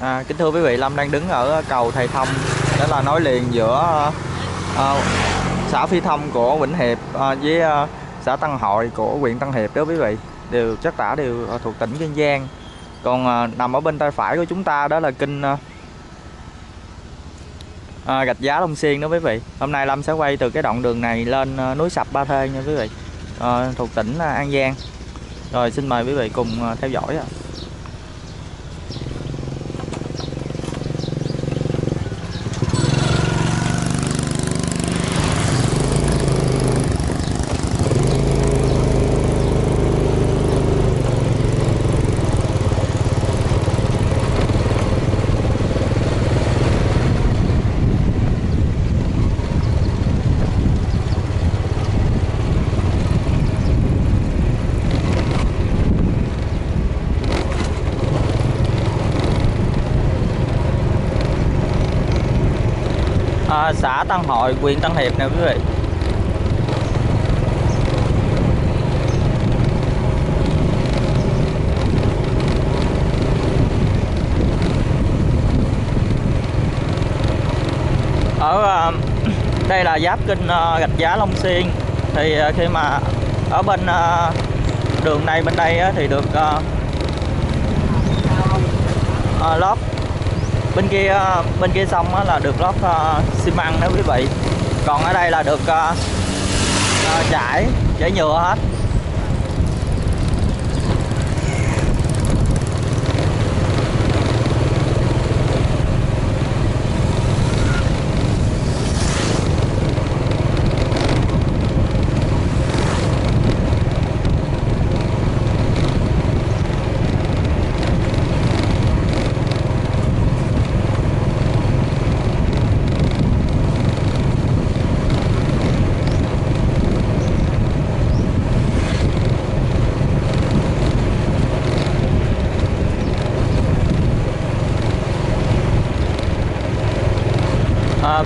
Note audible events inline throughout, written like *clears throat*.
À, kính thưa quý vị, Lâm đang đứng ở cầu Thầy Thông, đó là nối liền giữa à, xã Phi Thông của Vĩnh Hiệp à, với à, xã Tân Hội của huyện Tân Hiệp đó quý vị, đều Chắc tả đều thuộc tỉnh Kiên Giang. Còn à, nằm ở bên tay phải của chúng ta đó là kinh à, à, gạch giá Long Xuyên đó quý vị. Hôm nay Lâm sẽ quay từ cái đoạn đường này lên à, núi Sập Ba Thê nha quý vị, à, thuộc tỉnh à, An Giang. Rồi xin mời quý vị cùng à, theo dõi ạ. à, xã Tân Hội, huyện Tân Hiệp nè quý vị. Ở ờ, *clears throat* đây là giáp kinh ờ, gạch giá Long Xuyên thì ờ, khi mà ở bên đường này bên đây thì được lót bên kia ờ, bên kia sông là được lót uh, xi măng đó quý vị. Còn ở đây là được uh, chải trải trải nhựa hết.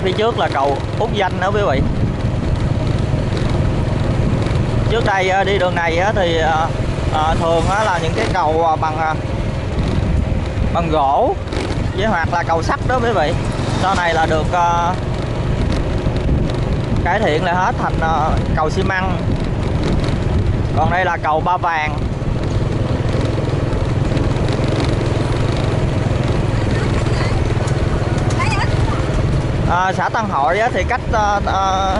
Phía trước là cầu Út Danh đó quý vị. Trước đây ờ, đi đường này thì ờ, ờ, thường là những cái cầu bằng bằng gỗ với hoặc là cầu sắt đó quý vị. Sau này là được cải thiện lại hết thành cầu xi măng. Còn đây là cầu ba vàng. À, xã Tân Hội thì cách à,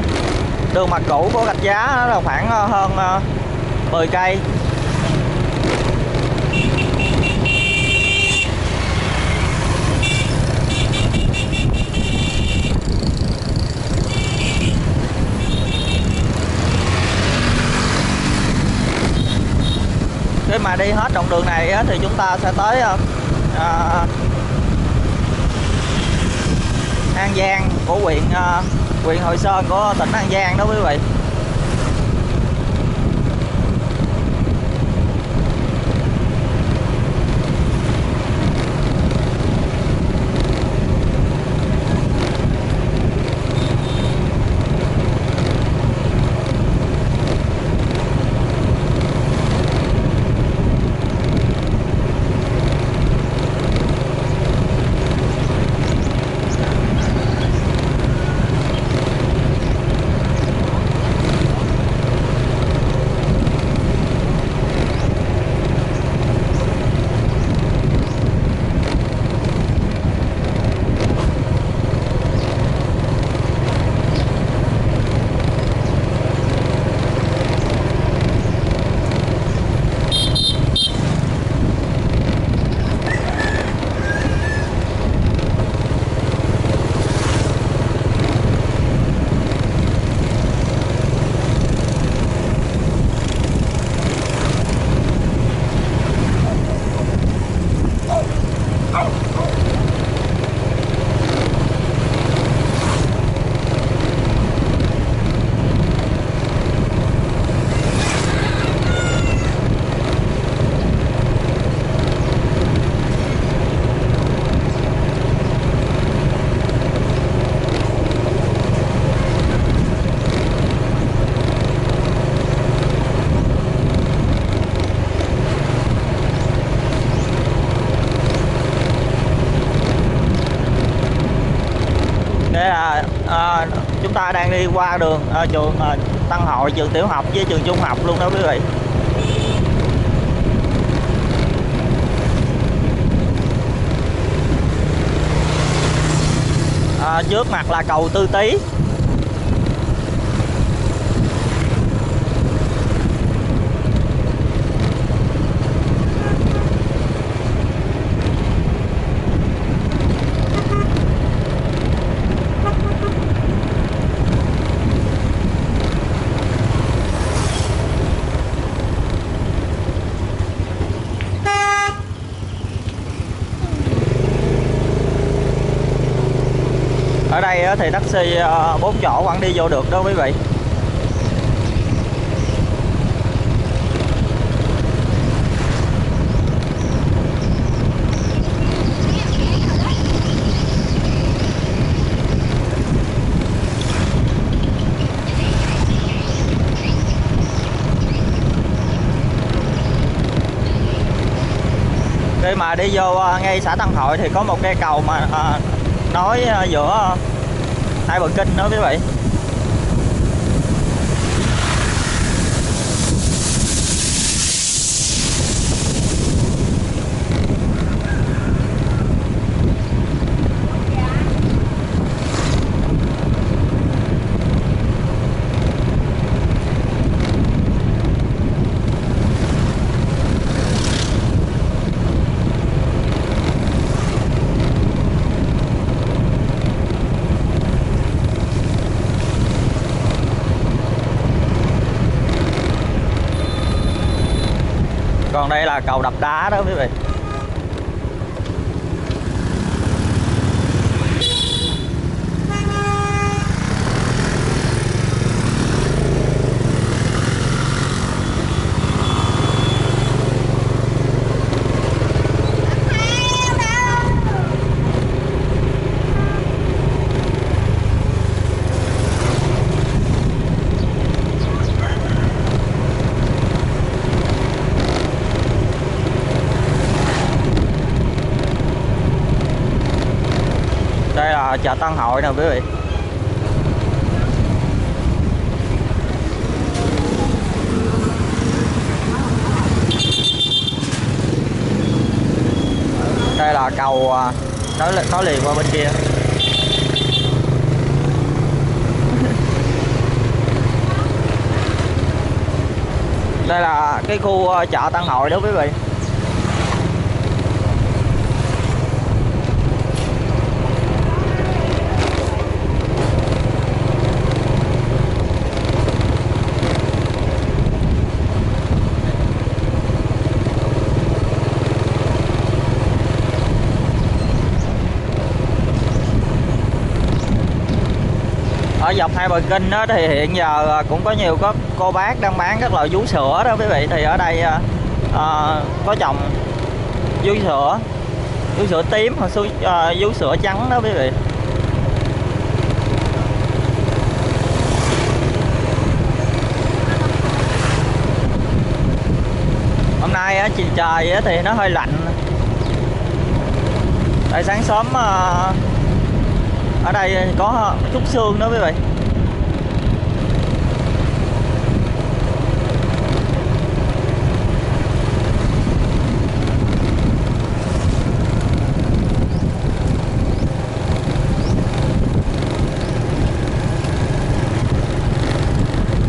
đường mặt cũ của gạch giá là khoảng ờ, hơn 10 cây. Khi mà đi hết đoạn đường này thì chúng ta sẽ tới à, An Giang của huyện à, huyện Hội Sơn của tỉnh An Giang đó quý vị. Đang đi qua đường à, trường à, Tân Hội trường tiểu học với trường trung học luôn đó quý vị. À, trước mặt là cầu Tư Tý ở đây thì taxi ờ, 4 chỗ vẫn đi vô được đó quý vị. Khi mà đi vô ờ, ngay xã Tân Hội thì có một cây cầu mà à, nối giữa hai bờ kinh đó quý vị còn đây là cầu đập đá đó quý vị đây là chợ Tân Hội nè quý vị. Đây là cầu à, liền qua bên kia. Đây là cái khu à, chợ Tân Hội đó quý vị. Ở dọc hai bờ kinh đó thì hiện giờ à, cũng có nhiều có cô bác đang bán các loại vú sữa đó quý vị. Thì ở đây à, à có trồng vú sữa vú sữa tím hoặc à, vú sữa trắng đó quý vị. Hôm nay á, trời á, thì nó hơi lạnh. Tại sáng sớm à, ở đây có chút sương đó quý vị.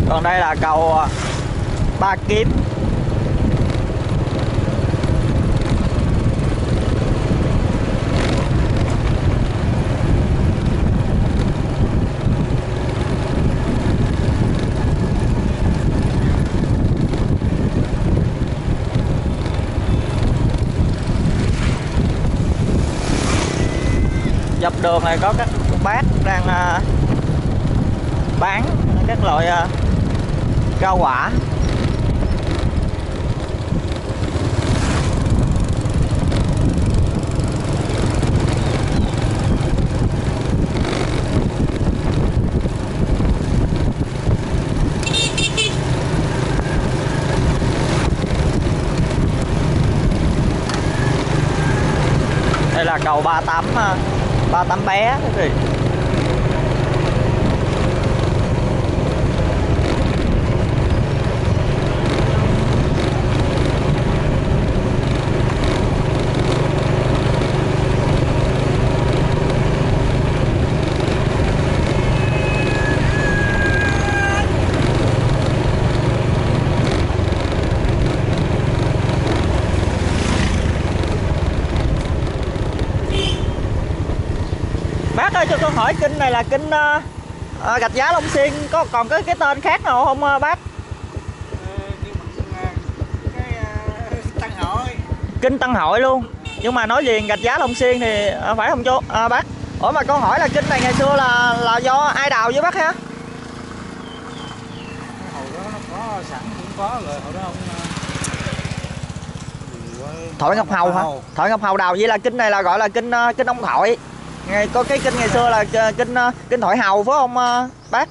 Còn đây là cầu à, ba kiếm. Dọc đường này có các bác đang uh, bán các loại uh, rau quả. Đây là cầu 38 38 bé cái gì ơi cho con hỏi kinh này là kinh uh, ờ, uh, ờ, gạch giá Long Xuyên có còn cái cái tên khác nào không uh, bác? Kinh Tăng Hội luôn. Nhưng mà nói về gạch giá Long Xuyên thì phải không chú? à, bác. Ủa mà con hỏi là kinh này ngày xưa là là do ai đào với bác ha? hồi đó nó có sẵn cũng có rồi hồi đó ông Thổi Ngọc Hầu hả? Thổi Ngọc Hầu đào vậy là kinh này là gọi là kinh kinh ông Thổi. Ngày có cái kinh ngày xưa là uh, kinh uh, kinh Thổi Hầu phải không uh, bác?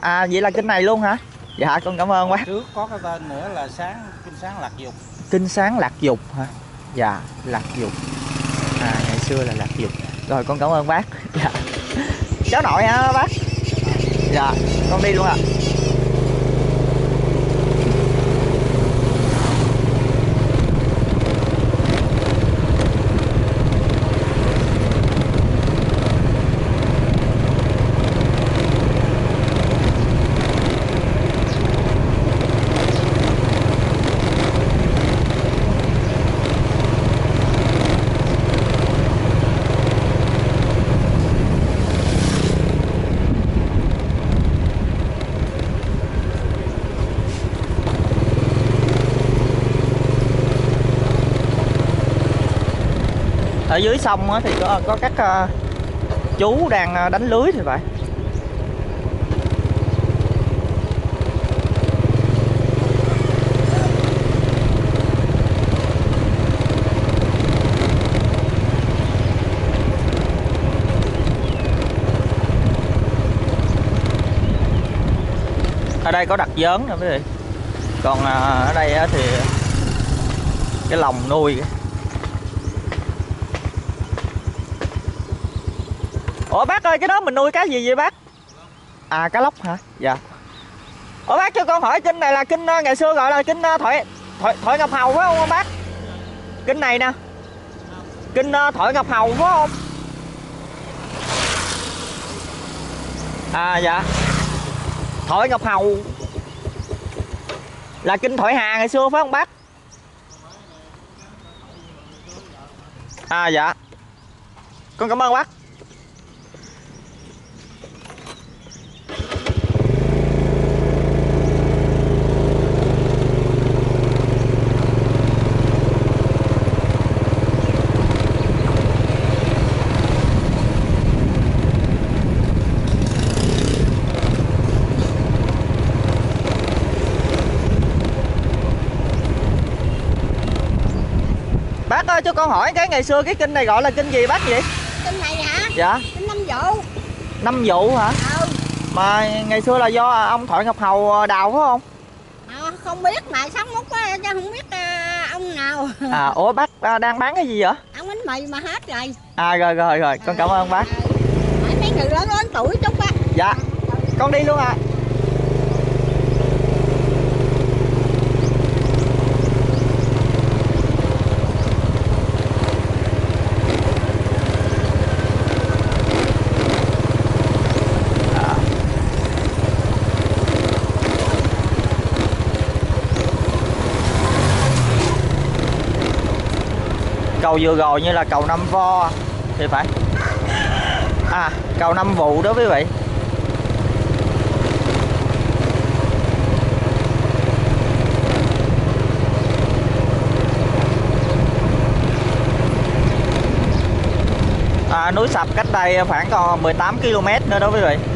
À vậy là kinh này luôn hả? Dạ con cảm ơn bác. trước có cái tên nữa là sáng kinh sáng lạc dục Kinh sáng lạc dục hả? Dạ, lạc dục. À ngày xưa là lạc dục. Rồi con cảm ơn bác. Dạ. Cháu nội hả bác? Dạ, con đi luôn ạ. À. dưới sông thì có có các ờ, chú đang ờ, đánh lưới thì phải. Ở đây có đặt dớn nè quý vị. Còn ờ, ở đây thì cái lồng nuôi Ủa bác ơi cái đó mình nuôi cá gì vậy bác? À cá lóc hả? Dạ. Ủa bác cho con hỏi kinh này là kinh uh, ngày xưa gọi là kinh uh, thổi thổi thổi ngọc hầu phải không bác? Kinh này nè. Kinh uh, thổi ngọc hầu phải không? À dạ. Thổi ngọc hầu là kinh thổi hà ngày xưa phải không bác? À dạ. Con cảm ơn bác. Con hỏi cái ngày xưa cái kinh này gọi là kinh gì bác vậy? Kinh này hả? Dạ. Kinh năm vụ. Năm vụ hả? Ừ. Mà ngày xưa là do ông Thoại Ngọc Hầu đào phải không? À, không biết mà sống mút quá chứ không biết à, ông nào. À ủa bác à, đang bán cái gì vậy? Ông bánh mì mà hết rồi. À rồi rồi rồi, con cảm ơn bác. Hỏi mấy người lớn lớn tuổi chút á. Dạ. Con đi luôn à. Cầu vừa rồi như là cầu năm vo. Thì phải. À cầu năm vụ đó quý vị. À, núi sập cách đây khoảng còn 18 km nữa đó quý vị.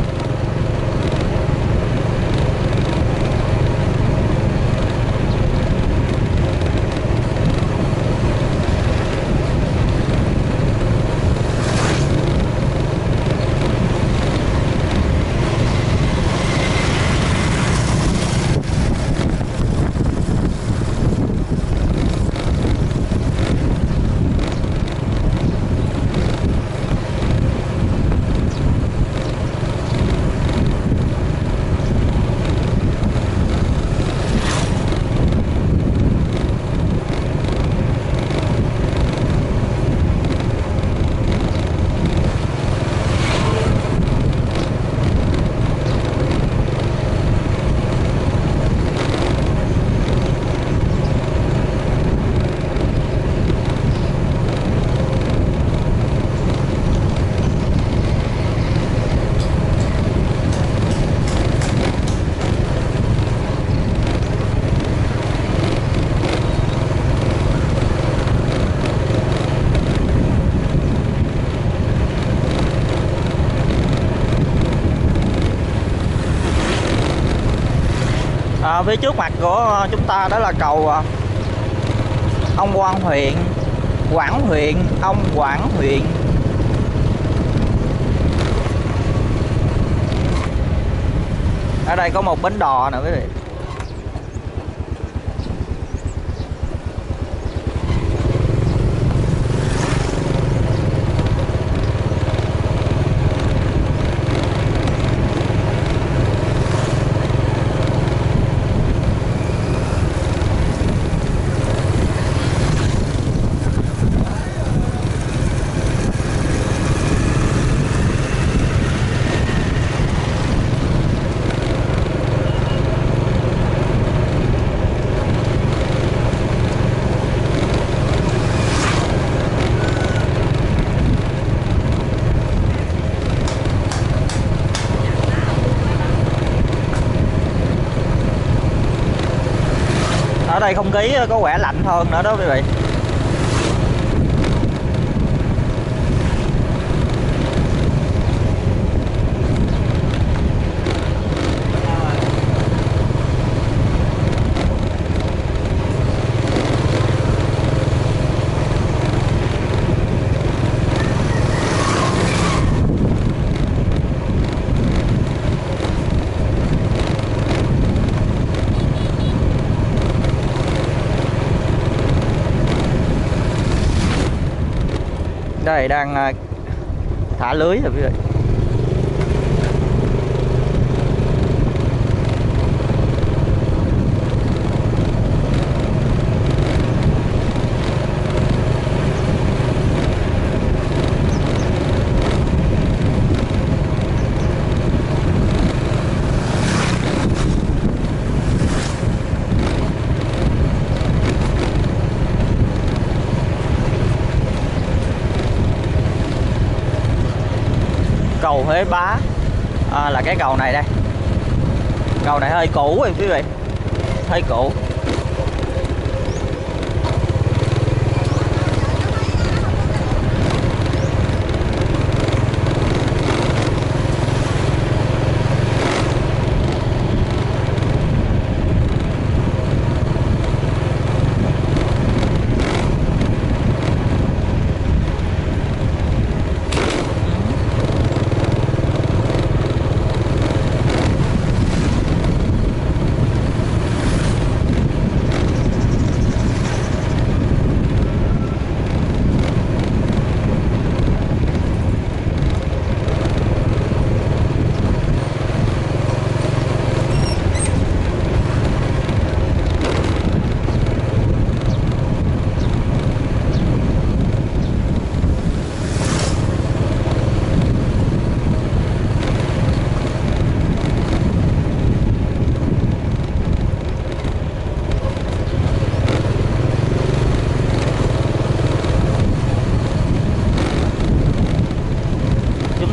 À, phía trước mặt của chúng ta đó là cầu à, ông quan huyện quảng huyện ông quảng huyện. Ở đây có một bến đò nè quý vị ở đây không khí ờ, có vẻ lạnh hơn nữa đó quý vị. Này đang à, thả lưới rồi quý vị cầu Huế Bá à, là cái cầu này đây. Cầu này hơi cũ rồi quý vị. Hơi cũ.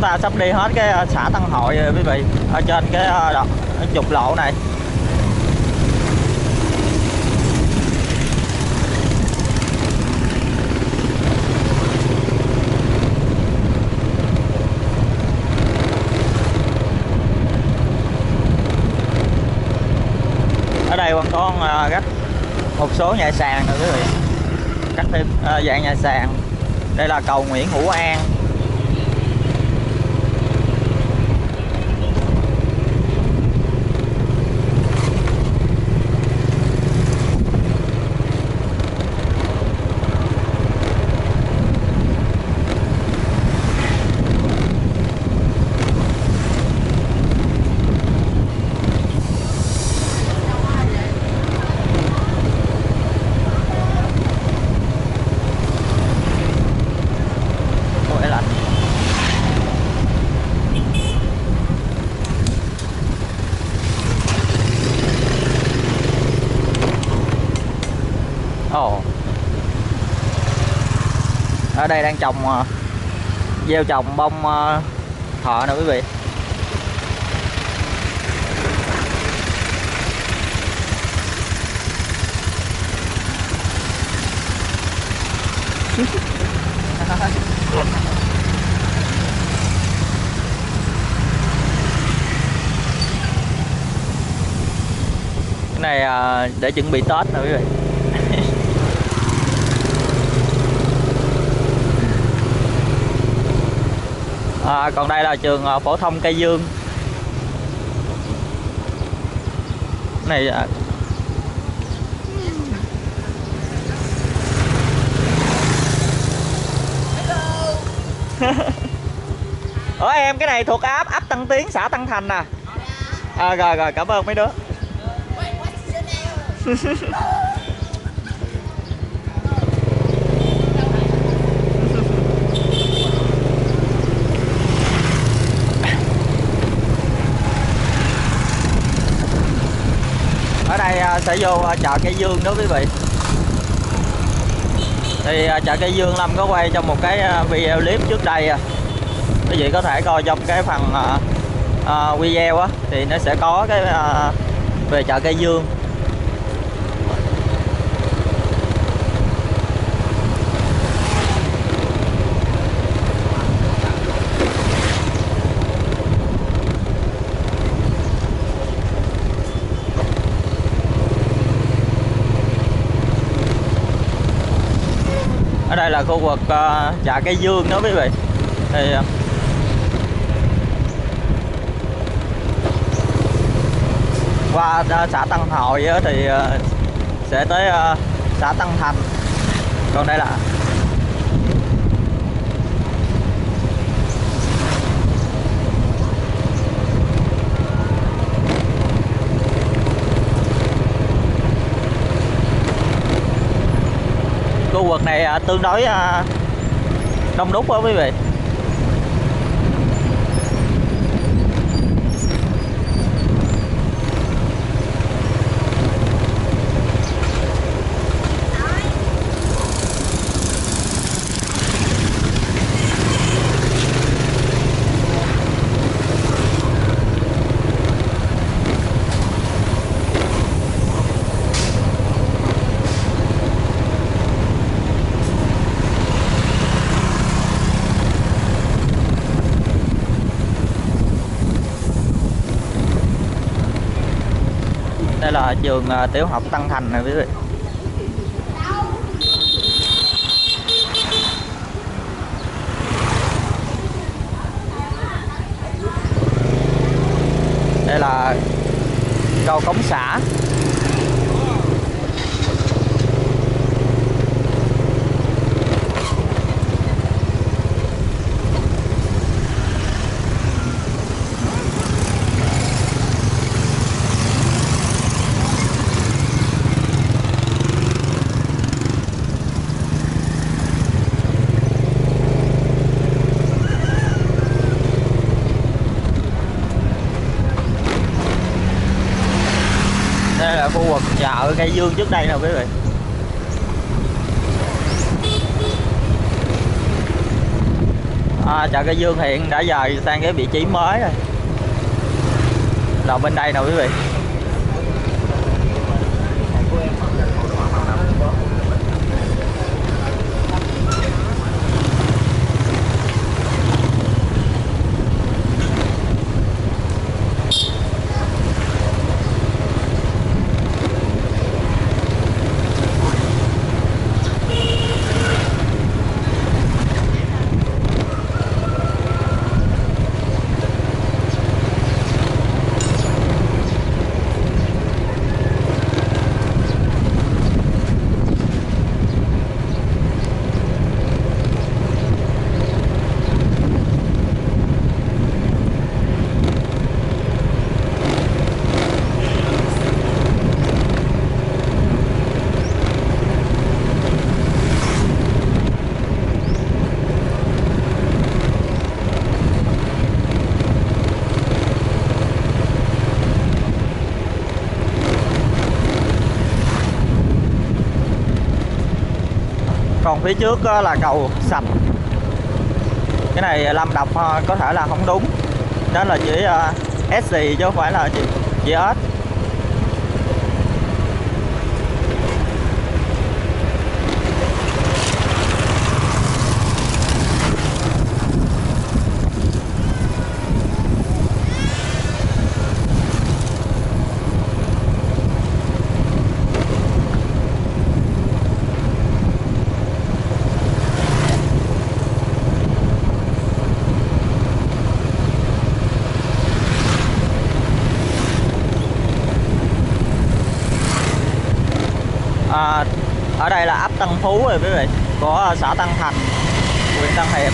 Ta sắp đi hết cái ờ, xã Tân Hội rồi quý vị. Ở trên cái à, trục lộ này. Ở đây còn có à, một số nhà sàn rồi quý vị. Cắt thêm dạng nhà sàn. Đây là cầu Nguyễn Hữu An Ôi lạnh Ồ ở đây đang trồng ờ, Gieo trồng bông ờ, thọ nè quý vị. *laughs* Cái này ờ, để chuẩn bị tết nè quý vị. À, còn đây là trường à, phổ thông cây dương. Này à, Ủa em cái này thuộc áp ấp Tân Tiến xã Tân Thành nè à, rồi rồi cảm ơn mấy đứa *laughs* sẽ vô à, chợ cây dương đó quý vị thì à, chợ cây dương lâm có quay trong một cái à, video clip trước đây à. quý vị có thể coi trong cái phần uh, video á thì nó sẽ có cái uh, về chợ cây dương đây là khu vực uh, chợ cây dương đó quý vị. Thì uh, qua uh, xã Tân Hội thì uh, sẽ tới uh, xã Tân Thành. Còn đây là khu vực này à, tương đối à, đông đúc đó quý vị. Là trường à, tiểu học Tân Thành này quý vị. Đây là cầu cống xã đây là khu vực chợ cây dương trước đây nè quý vị? À, chợ cây dương hiện đã dời sang cái vị trí mới rồi. Là bên đây nè quý vị? Phía trước ờ, là cầu sạch cái này lâm đọc ờ, có thể là không đúng. Đó là chỉ uh, ờ, gì chứ không phải là chỉ, chỉ S. ở đây là ấp Tân Phú rồi quý vị, của ờ, xã Tân Thành, huyện Tân Hiệp.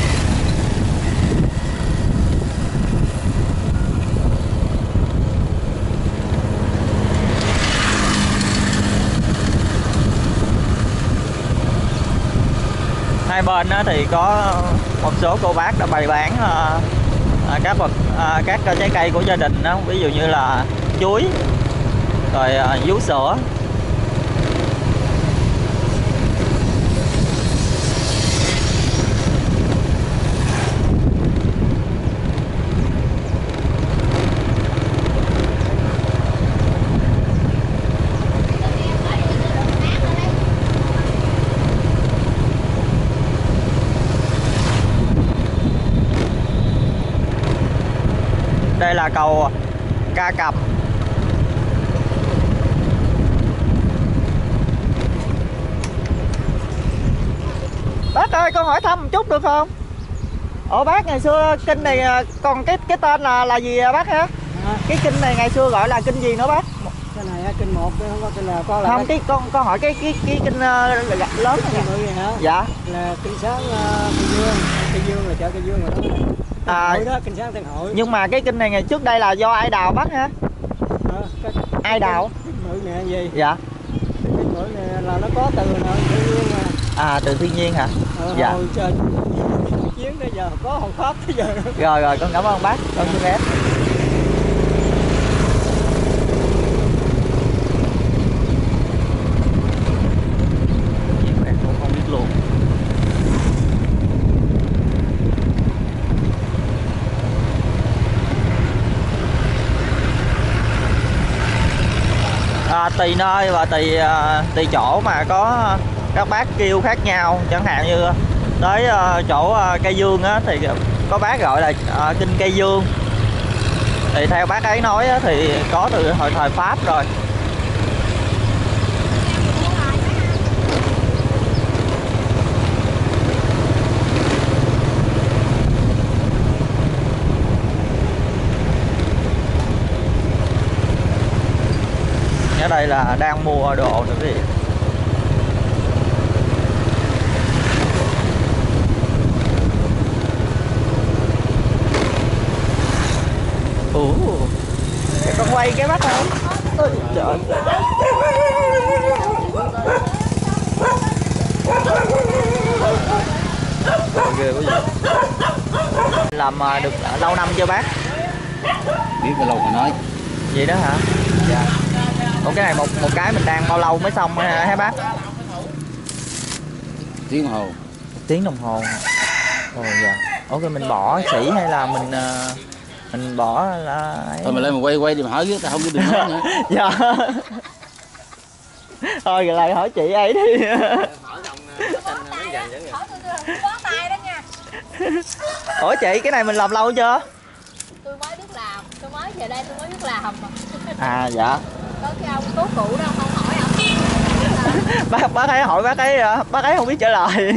Hai bên thì có một số cô bác đã bày bán ờ, ờ, các vật các trái cây của gia đình đó ví dụ như là chuối, rồi vú sữa. Cầu ca cập bác ơi con hỏi thăm một chút được không? Ủa bác ngày xưa kinh này à, còn cái cái tên là là gì à, bác hả? Cái kinh này ngày xưa gọi là kinh gì nữa bác? Cái này kinh một không có kinh là có là không cái con con hỏi cái cái cái kinh ờ, lớn này dạ. Là kinh sáng uh, cây dương. Cây dương là chợ cây dương rồi đó À. đó kinh sáng tân hội nhưng mà cái kinh này ngày trước đây là do ai đào bác hả? Ờ, cái ai đào? mượn nè gì? Dạ. Mượn là nó có từ tự nhiên à từ thiên nhiên hả? Ờ, Dạ. hồi trời chiến tới giờ có hòn pháp tới giờ. Rồi rồi con cảm ơn bác. Con xin phép em cũng không biết luôn à, tùy nơi và tùy à, tùy chỗ mà có các bác kêu khác nhau. Chẳng hạn như tới à, chỗ à, cây dương á thì có bác gọi là kinh cây dương. Thì theo bác ấy nói á, thì có từ hồi thời pháp rồi. Ở đây là đang mua đồ nữa quý vị. Ủa? Con quay cái mắt không Ôi trời. Trời ghê quá vậy. Làm à, được lâu năm chưa bác? Biết cái lâu mà nói. Vậy đó hả? Dạ Ủa cái này một một cái mình đang bao lâu mới xong hả hả bác? Tiếng hồ. Tiếng đồng hồ. Ồ dạ ok mình bỏ sỉ hay là mình ờ, mình bỏ là thôi mà lên mà quay quay đi mà hỏi với tao không biết đường nữa. *laughs* Dạ. Thôi rồi lại hỏi chị ấy đi. Bó tay đó nha ủa chị cái này mình làm lâu chưa? Tôi mới biết làm. Tôi mới về đây tôi mới biết làm. À dạ có cái ông cố cụ đâu không hỏi ông *laughs* bác bác ấy hỏi bác ấy ờ, bác ấy không biết trả lời.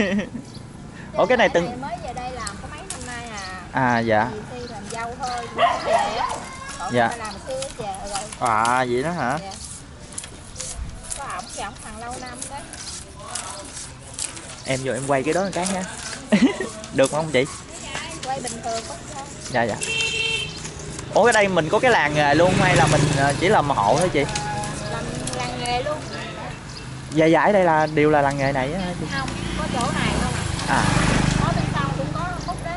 Ủa cái này từng mới về đây làm có mấy năm nay à. À dạ. Làm dâu thôi Dạ. phải làm xưa chè rồi. À vậy đó hả? Dạ. có ổng thì ổng hàng lâu năm đấy. Em vô em quay cái đó một cái nha. *laughs* Được không chị? Quay bình thường có sao dạ dạ ủa cái đây mình có cái làng nghề luôn hay là mình ờ, chỉ làm hộ thôi chị? Làm làng nghề luôn. Dạ dạ ở đây là đều là làng nghề này á chị? Không có chỗ này không à. À. Có bên sau cũng có khúc đó.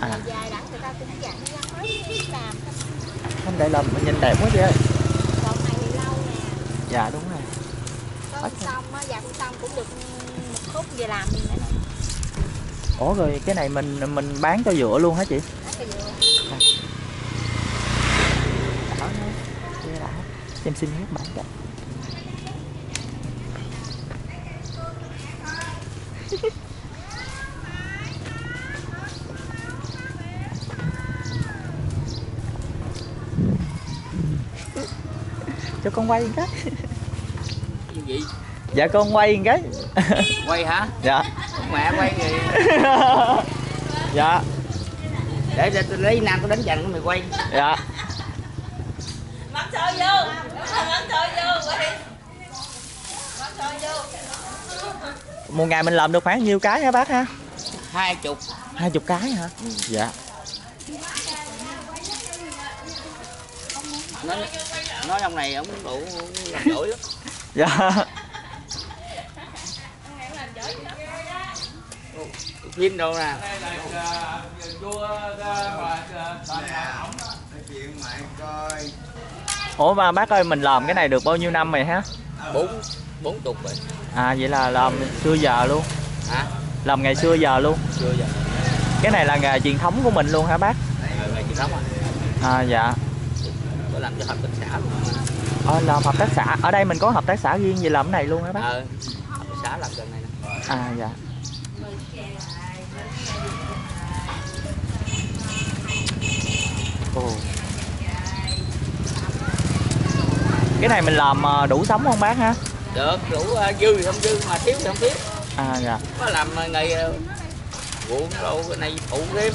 Còn À. dài đẳng người ta cũng dặn làm. Không đây là nhìn đẹp quá chị ơi. Còn này thì lâu nè. Dạ đúng rồi. Có xong á dặn xong cũng được một khúc về làm gì nữa nè. Ủa rồi cái này mình mình bán cho dựa luôn hả chị Đó, cái dừa. Đó, nghe đã. Em xin hết bạn cái cho con quay cái. Cái gì? Dạ con quay cái. Quay hả? Dạ. Mẹ quay gì *laughs* dạ. Để, để tôi lấy nam tôi đánh dành của mày quay. Dạ Mắm sôi vô, mắm sôi vô, quay. Mắm sôi vô. Một ngày mình làm được khoảng nhiêu cái hả bác ha? Hai chục. Hai chục cái hả? Dạ. Nó nó trong này ông đủ làm giỏi lắm. *laughs* Dạ. Phim đâu nè? Ủa mà bác ơi mình làm cái này được bao nhiêu năm rồi ha bốn bốn chục rồi à vậy là làm xưa giờ luôn. Hả? Làm ngày xưa giờ luôn. Chưa giờ. Cái này là nghề truyền thống của mình luôn hả bác? Ngày truyền thống à? À dạ. Có làm cho hợp tác xã luôn. Ờ, làm hợp tác xã. Ở đây mình có hợp tác xã riêng gì làm cái này luôn hả bác? Ờ hợp tác xã làm gần này nè. À dạ. Ồ. cái này mình làm ờ, đủ sống không bác ha được đủ ờ, dư thì không dư mà thiếu thì không thiếu. À dạ. Có làm ngày ờ, ruộng cái này phụ thêm.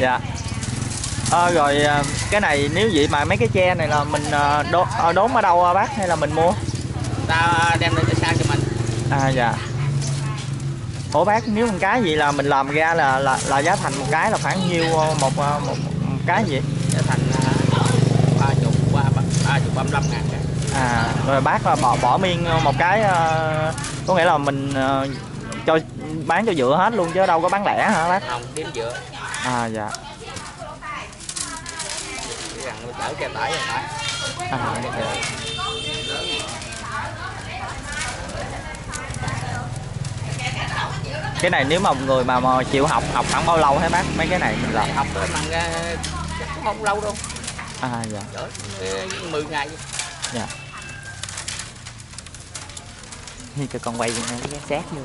Dạ. Ờ, rồi ờ, cái này nếu vậy mà mấy cái tre này là mình ờ, đốn, đốn ở đâu bác? Hay là mình mua? Ta đem lên cho sang cho mình. À dạ. Ủa bác nếu một cái gì là mình làm ra là là, là giá thành một cái là khoảng nhiêu một một, một cái gì 35 ngàn à rồi bác bỏ bỏ miên một cái ờ, có nghĩa là mình ờ, cho bán cho dựa hết luôn chứ đâu có bán lẻ hả bác? Không kiếm dựa. À dạ. Chở xe tải à, dạ. cái này nếu mà một người mà, mà chịu học học khoảng bao lâu hết bác? Mấy cái này mình làm học tới bằng chắc không lâu đâu à dạ. Chở cái 10 ngày dạ. Thì cho con quay cái sát vô.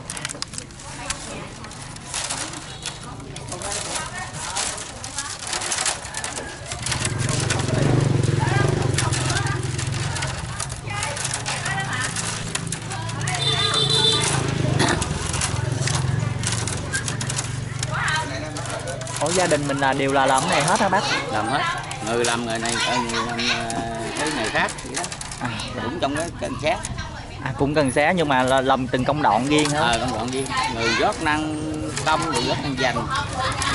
Ủa gia đình mình là đều là làm cái này hết hả bác? làm hết người làm người này người làm ờ, cái này khác vậy đó À, cũng trong cái kênh khác à cũng cần xé nhưng mà là làm từng công đoạn riêng hả? ờ công đoạn viên người rót năng công người rót năng dành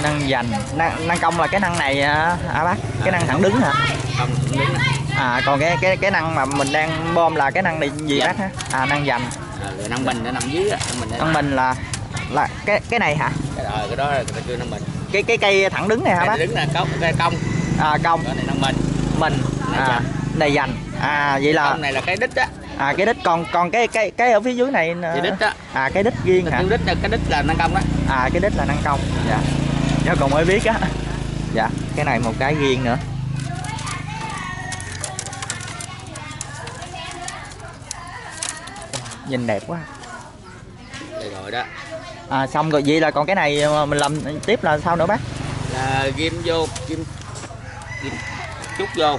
Năng dành, năng, năng công là cái năng này hả hả bác? Cái năng thẳng đứng hả? công cũng đứng đó. À còn cái cái cái năng mà mình đang bơm là cái năng này gì Dành. bác hả? À năng dành. Rồi năng bình nó nằm dưới đó năng bình Năng mình là là cái cái này hả? cái, ờ, cái đó là người ta kêu năng bình Cái cái cây thẳng đứng này hả cái bác? đứng là công cái công À công, cái này bình mình. Này À này dành. À vậy là công này là cái đít á à cái đít còn còn cái cái cái ở phía dưới này cái đít á à cái đít riêng hả? cái đít là cái đít là năng công đó À cái đít là năng công. Dạ. Dạ còn mới biết á. Dạ, cái này một cái riêng nữa. Nhìn đẹp quá. đây rồi đó À xong rồi vậy là còn cái này mình làm tiếp là sao nữa bác? là ghim vô ghim chút vô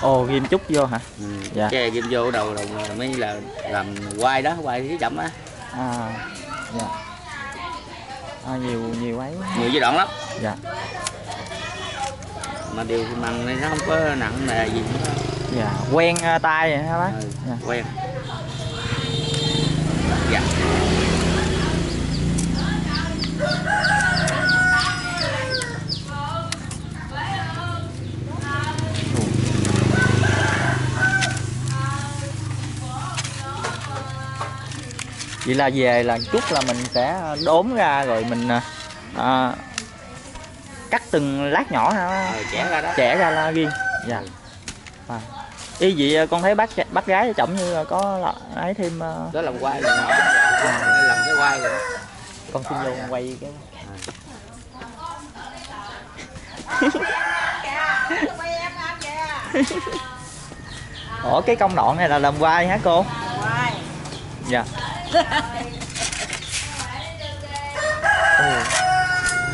Ồ ghim chút vô hả? ừ. Dạ. che ghim vô đầu đầu mới là làm quay đó quay cái chậm á À dạ. À nhiều nhiều ấy. nhiều giai đoạn lắm Dạ. mà điều mằng này nó không có nặng nề gì Dạ, quen à, tay vậy hả bác? ừ. Dạ. quen dạ Vậy là về là chút là mình sẽ đốn ra rồi mình à, à, cắt từng lát nhỏ hả? ờ, chẻ ra đó Chẻ ra là riêng. Dạ. À. Y vậy con thấy bác bác gái chồng như là có là- ấy thêm à, đó làm quay là nhỏ đây làm cái quay rồi con xin vô con quay cái Ủa cái công đoạn này là làm vai hả cô? Dạ.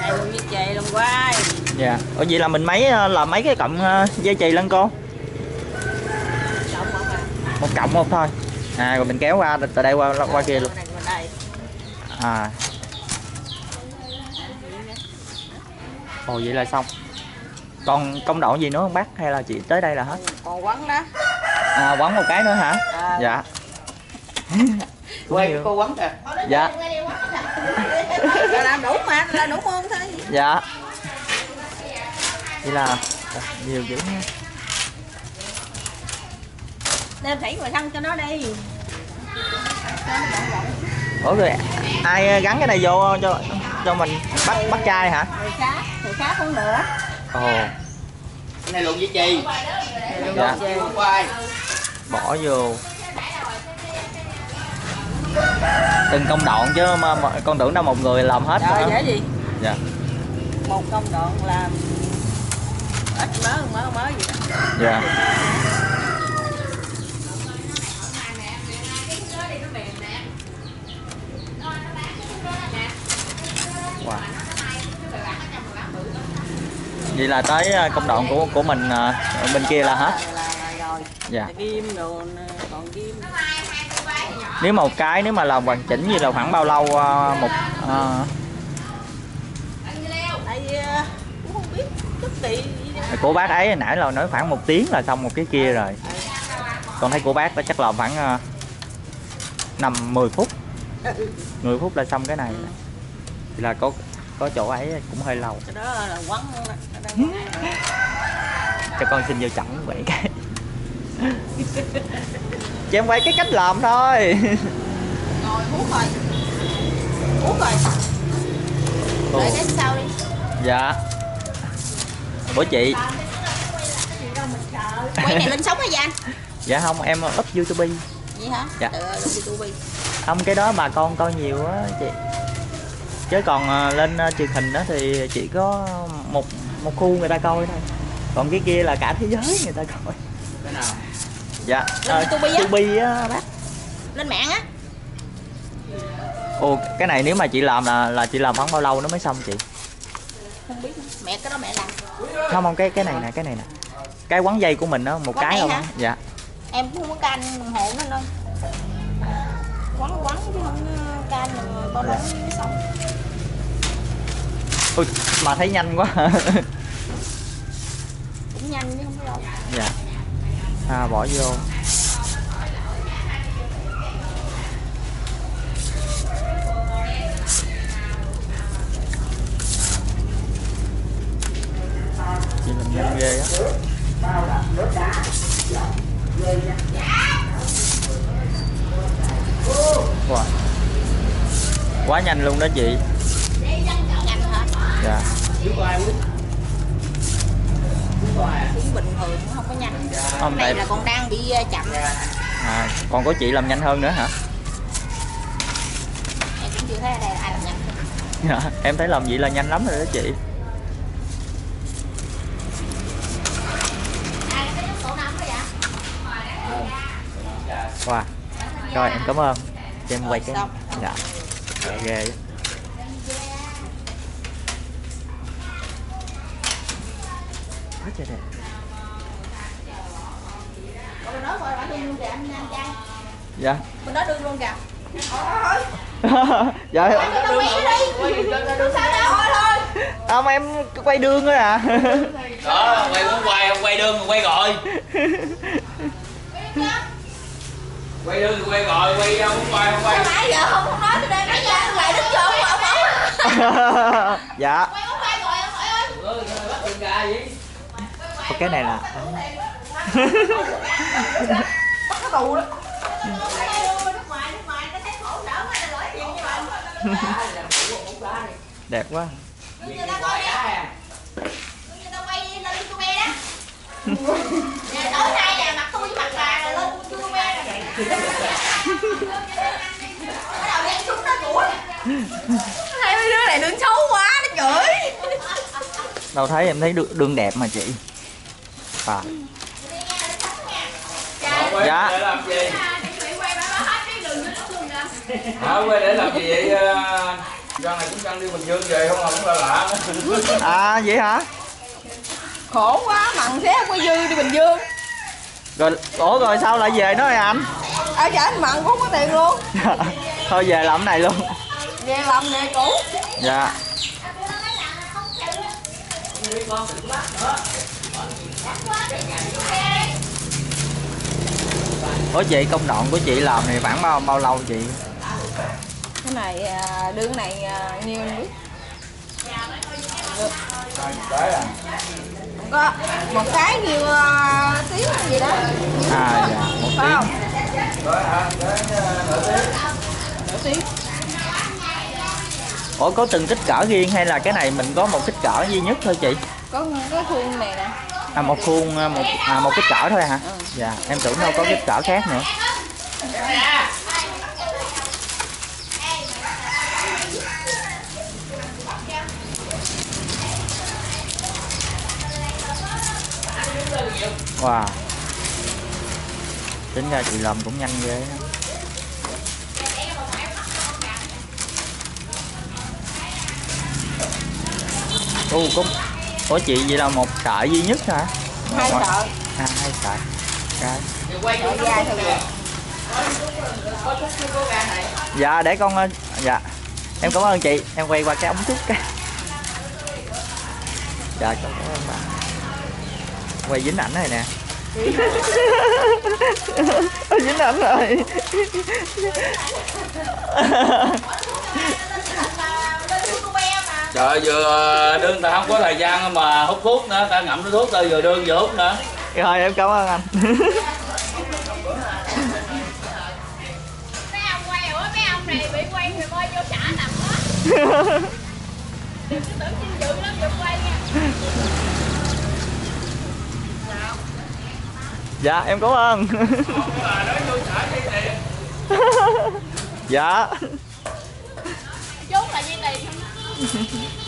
Đây mình với chè luôn quay dạ. Ủa vậy là mình mấy ờ, là mấy cái cọng ờ, dây chì lên cô? À Một cọng một thôi. À rồi mình kéo qua từ đây qua qua kia luôn. À. Ồ vậy là xong. Còn công đoạn gì nữa không bác hay là chị tới đây là hết? Còn quấn đó À quấn một cái nữa hả? à, Dạ. *laughs* quay cô quấn kìa. Dạ. là làm đủ mà là đủ môn thôi. Dạ. Vậy là nhiều dữ nha. Đem thủy ngoài thân cho nó đi. Ủa rồi ai gắn cái này vô cho cho mình bắt bắt chai hả? Người khác người khác không nữa ồ. Cái này luộc với chi? Dạ. bỏ vô từng công đoạn chứ mà, mà con tưởng đâu một người làm hết đó. dễ gì? Dạ. Một công đoạn làm ít mớ mớ mớ gì đó. Dạ. Wow. vậy là tới à, công đoạn của của mình à, bên kia là hết. Rồi dạ. Kim đồ còn kim nếu một cái nếu mà làm hoàn chỉnh như là khoảng bao lâu à, một à, ờ, của bác ấy nãy là nói khoảng một tiếng là xong một cái kia rồi. Con thấy của bác đó chắc là khoảng à, năm 10 phút. 10 phút là xong cái này. Thì là có có chỗ ấy cũng hơi lâu. Cái đó là quấn cho con xin vô chổng vậy. cái *laughs* chị em quay cái cách làm thôi. Ngồi hút rồi hút rồi để đến sau đi. Dạ. Của chị? Quay này lên sống hả anh *laughs* dạ không em up youtube vậy hả? Dạ. Tu bi không cái đó bà con coi nhiều á chị. Chứ còn à, lên à, truyền hình đó thì chỉ có một một khu người ta coi thôi. Còn cái kia là cả thế giới người ta coi. Cái nào dạ. Lên YouTube á? YouTube á bác. Lên mạng á. Ồ cái này nếu mà chị làm là là chị làm khoảng bao lâu nó mới xong chị? Không biết. Nữa. mẹ cái đó mẹ làm. Không không cái cái này nè cái này nè. Cái quấn dây của mình đó một Quấn cái không hả? dạ. Em cũng không có canh đồng hồ nữa đâu quấn chứ không canh bao lâu mới xong. Ui, mà thấy nhanh quá. *laughs* Cũng nhanh chứ không có lâu dạ ha bỏ vô chị làm nhanh ghê á wow. quá nhanh luôn đó chị dạ yeah cũng bình thường không có nhanh Không, này tại- là còn đang bị ờ, chậm. À, còn có chị làm nhanh hơn nữa hả? Em cũng chưa thấy ở đây là ai làm nhanh Dạ, em thấy làm vậy là nhanh lắm rồi đó chị. Wow. Rồi em cảm ơn. Cho em quay cái. Dạ. Dạ, Quá trời đẹp. Đương luôn kìa anh anh trai Dạ. Bên đó đương luôn kìa. *laughs* Dạ. Đâu quay đi sao đâu. Thôi thôi. Không em cứ quay đương thôi à. *laughs* Đó quay muốn quay không quay đương thì quay gọi. Quay đương thì quay gọi quay đâu muốn quay không quay. Nãy giờ không không nói từ đây? Nãy giờ lại đứng vô ông ông *laughs* Dạ. Quay không quay gọi ông ơi ừ, bắt đường gà vậy Còn cái này là *laughs* đẹp quá. Hai đứa này đừng xấu quá nó chửi Đâu thấy em thấy đương đẹp mà chị à. Dạ. để làm gì Hả, quay để làm gì vậy ờ, Dân này cũng dân đi Bình Dương về không mà cũng là lạ. *laughs* À vậy hả? Khổ quá mặn thế quay dư đi bình dương. Rồi ủa rồi sao lại về đó rồi anh? Ở chợ anh mặn cũng không có tiền luôn. *laughs* Thôi về làm cái này luôn. Về làm nghề cũ. Dạ ủa chị công đoạn của chị làm này khoảng bao bao lâu chị? Cái này à, đương này à, nhiêu biết có một cái nhiêu à, tiếng gì đó. À dạ một không tiếng. tiếng. nửa tiếng. Ủa có từng kích cỡ riêng hay là cái này mình có một kích cỡ duy nhất thôi chị? Có cái khuôn này nè à một khuôn à, một à một kích cỡ thôi hả Ừ. dạ em tưởng đâu có kích cỡ khác nữa wow tính ra chị làm cũng nhanh ghê á. Ồ, có có chị vậy là một sợi duy nhất hả? hai sợi À, hai sợi. Cái. Dạ để con ờ, dạ. Em cảm ơn chị, em quay qua cái ống thuốc cái. Dạ cảm ơn bà. Quay dính ảnh này nè. dính ảnh rồi. *laughs* Trời vừa đương ta không có thời gian mà hút thuốc nữa, ta ngậm cái thuốc ta vừa đương vừa hút nữa. Rồi em cảm ơn anh. mấy ông quay ủa mấy ông này bị quay thì coi vô trả quay nha dạ em cảm ơn. *laughs* dạ. Uhum.